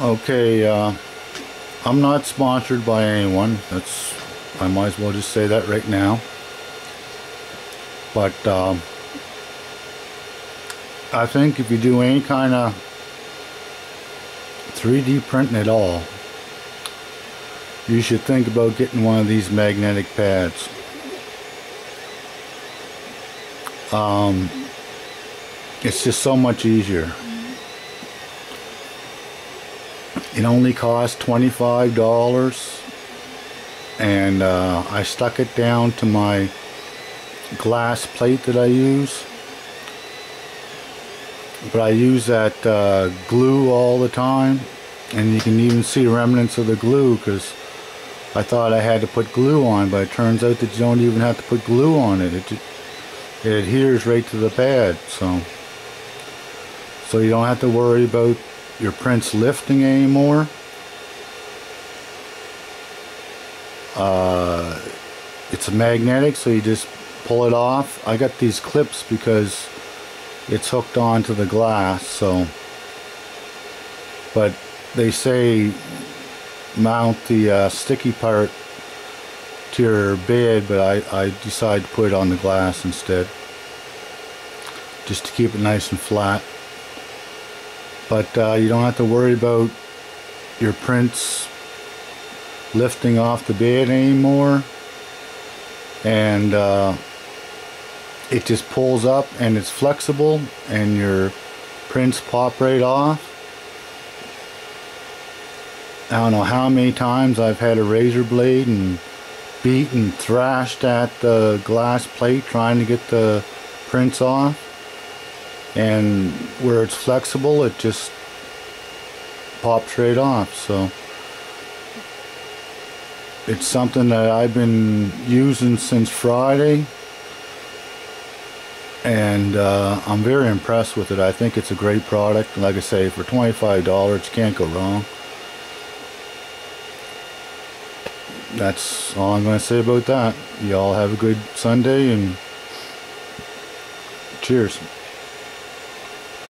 Okay, uh, I'm not sponsored by anyone. That's I might as well just say that right now. But um, I think if you do any kind of 3D printing at all, you should think about getting one of these magnetic pads. Um, it's just so much easier. It only cost $25 and uh, I stuck it down to my glass plate that I use. But I use that uh, glue all the time. And you can even see remnants of the glue because I thought I had to put glue on but it turns out that you don't even have to put glue on it. It, it adheres right to the pad so. So you don't have to worry about your prints lifting anymore? Uh, it's magnetic so you just pull it off. I got these clips because it's hooked onto the glass so. But they say mount the uh, sticky part to your bed but I, I decided to put it on the glass instead. Just to keep it nice and flat but uh, you don't have to worry about your prints lifting off the bed anymore. And uh, it just pulls up and it's flexible and your prints pop right off. I don't know how many times I've had a razor blade and beat and thrashed at the glass plate trying to get the prints off and where it's flexible it just pops right off so it's something that I've been using since Friday and uh, I'm very impressed with it. I think it's a great product. Like I say, for $25, you can't go wrong. That's all I'm going to say about that. Y'all have a good Sunday and cheers.